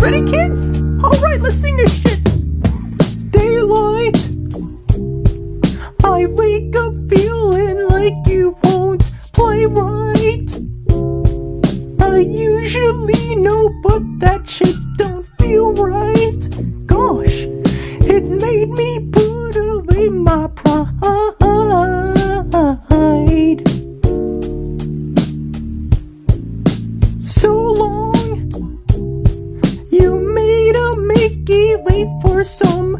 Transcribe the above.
Ready, kids? Alright, let's sing this shit. Daylight. I wake up feeling like you won't play right. I usually know, but that shit don't feel right. Gosh, it made me. Wait for some.